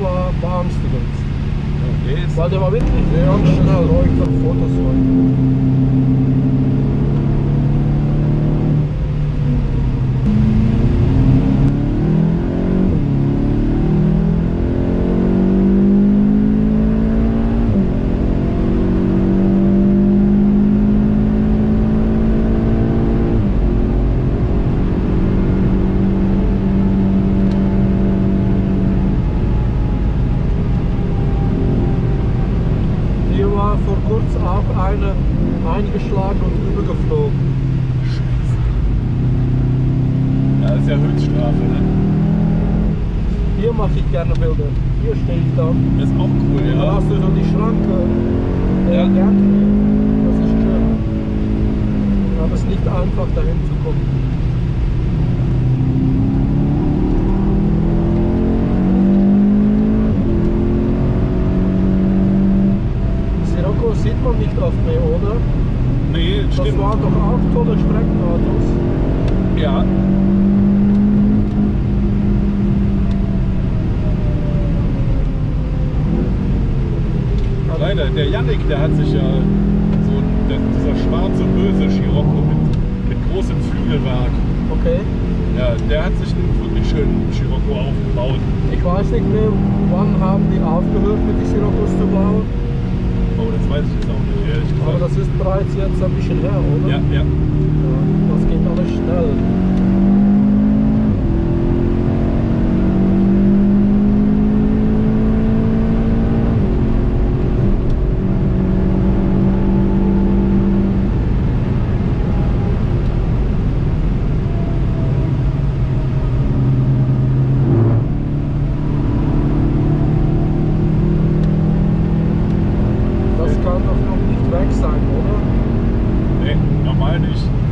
war beängstigend. Okay, ist Weil der war wirklich ganz schnell. Oh, ich kann Fotos machen. Hier kurzem auch eine eingeschlagen und rübergeflogen. Ja, das ist ja Höchststrafe, ne? Hier mache ich gerne Bilder. Hier stehe ich dann. Das ist auch cool, Da ja. hast du so die Schranke. Ja. Ja. Das ist schön. Aber es ist nicht einfach dahin zu kommen. Sirocco sieht man nicht oft mehr, oder? Nee, Das stimmt. waren doch auch tolle Streckenautos. Ja. Leider, der Yannick, der hat sich ja so der, dieser schwarze, böse Scirocco mit, mit großem Flügelwerk. Okay. Ja, der hat sich einen wirklich schönen Scirocco aufgebaut. Ich weiß nicht mehr, wann haben die aufgehört mit den Siroccos zu bauen. Oh, das weiß ich jetzt auch nicht, ehrlich gesagt. Aber das ist bereits jetzt ein bisschen her, oder? ja, ja. Alles schnell. Das kann doch noch nicht weg sein, oder? Nee, normal nicht.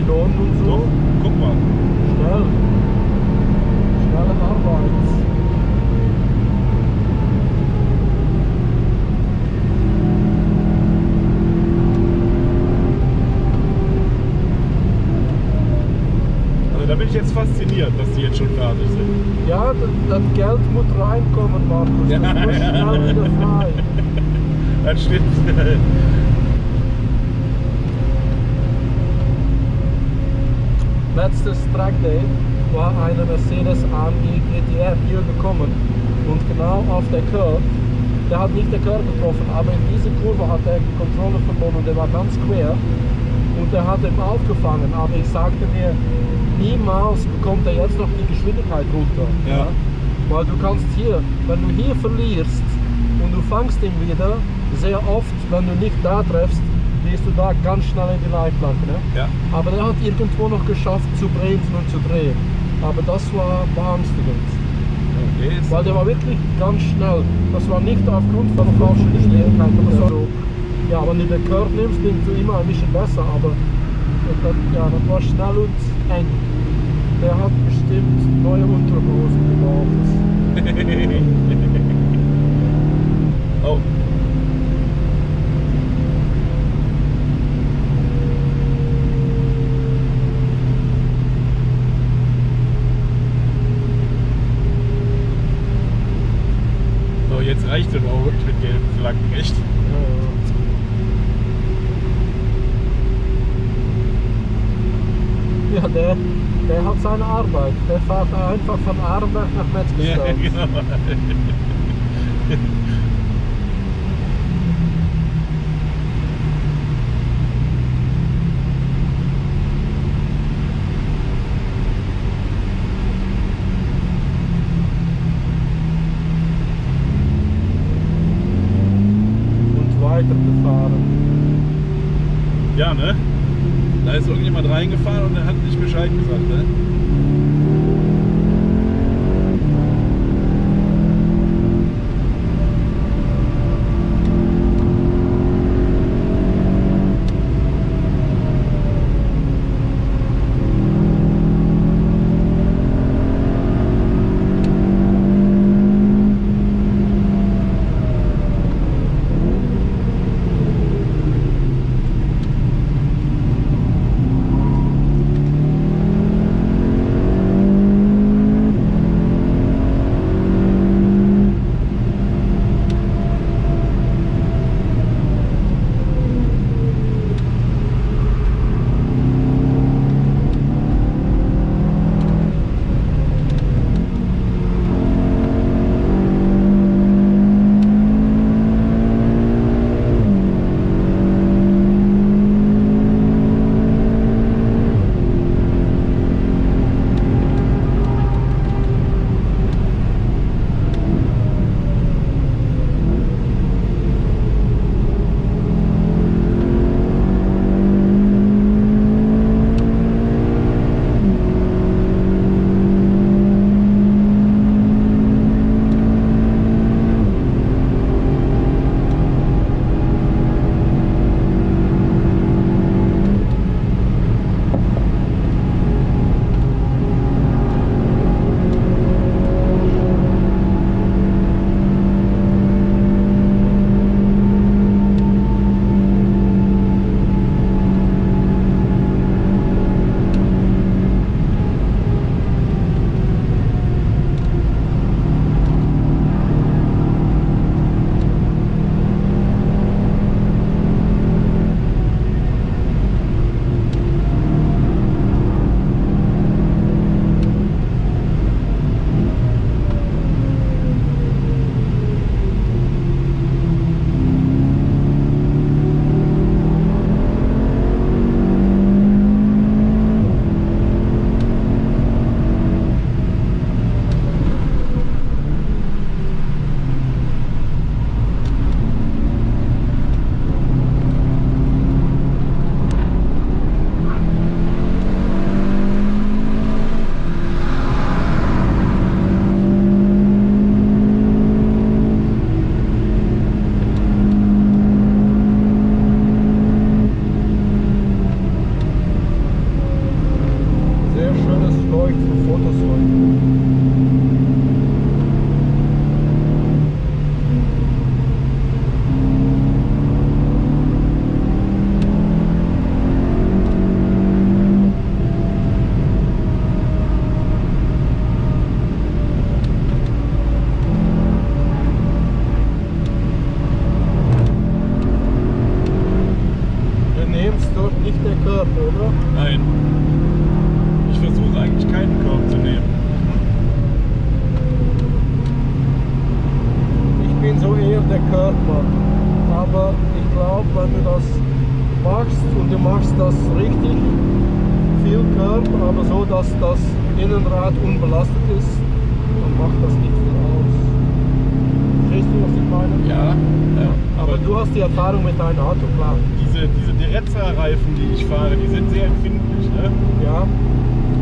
Pylonen und so. Doch, guck mal. Schnell. Schnelle Arbeit. Also da bin ich jetzt fasziniert, dass die jetzt schon fertig sind. Ja, das, das Geld muss reinkommen, Markus. Ja, das muss schnell wieder frei. Das stimmt. Letztes Track Day war eine Mercedes AMG GTR hier gekommen und genau auf der Curve, der hat nicht der Curve getroffen, aber in diese Kurve hat er die Kontrolle verloren der war ganz quer und er hat ihn aufgefangen, aber ich sagte mir, niemals bekommt er jetzt noch die Geschwindigkeit runter. Ja. Weil du kannst hier, wenn du hier verlierst und du fangst ihn wieder, sehr oft, wenn du nicht da treffst, gehst du da ganz schnell in die Leitplanke. Ne? Ja. Aber der hat irgendwo noch geschafft zu bremsen und zu drehen. Aber das war beängstigend. Okay, Weil der war wirklich ganz schnell. Das war nicht aufgrund von falschen Geschwindigkeit. war so, ja, wenn du den Curve nimmst, bist du immer ein bisschen besser. Aber das, ja, das war schnell und eng. Der hat bestimmt neue Unterhosen gebraucht. Oh. Jetzt reicht es aber wirklich mit gelben Flaggen, echt? Ja, der, der hat seine Arbeit. Der fährt einfach von Arenberg nach Metzgerstadt. genau. Weitergefahren. Ja, ne? Da ist irgendjemand reingefahren und er hat nicht Bescheid gesagt, ne? läuft, wo Fotos läuft. Eher der Körper. Aber ich glaube, wenn du das machst und du machst das richtig, viel Körper, aber so, dass das Innenrad unbelastet ist, dann macht das nicht viel aus. Verstehst du, was ich meine? Ja, ja. Aber du hast die Erfahrung mit deinem Auto, klar. diese, diese Direzza-Reifen, die ich fahre, die sind sehr empfindlich. Ne? Ja,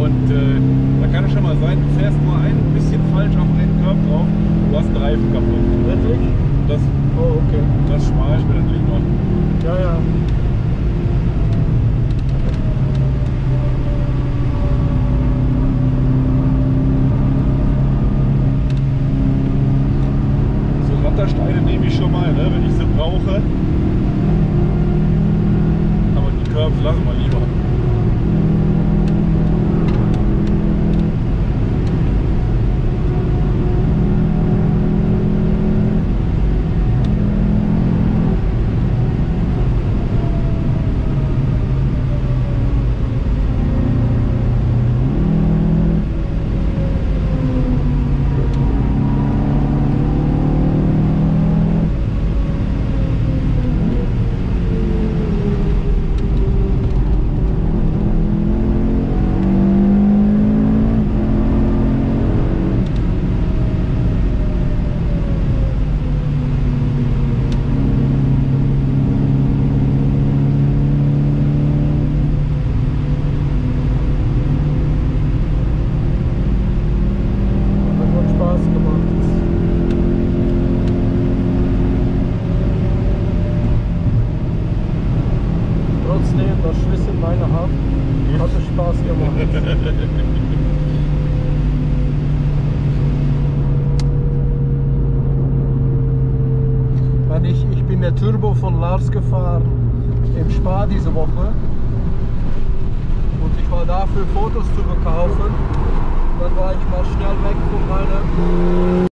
Und äh, da kann es schon mal sein, du fährst nur ein bisschen falsch auf den Körb drauf, du hast den Reifen kaputt. wirklich? Das, Oh, okay. das spare ich mir dann lieber. Ja, ja. So Rattersteine nehme ich schon mal, ne, wenn ich sie brauche. Aber die Curbs lassen wir lieber. Hat wohl Spaß gemacht. Trotzdem, das Schwitzen meiner Hand hat es Spaß gemacht. Wenn ich, ich bin der Turbo von Lars gefahren im Spa diese Woche und ich war dafür Fotos zu verkaufen. Dann war ich mal schnell weg von meiner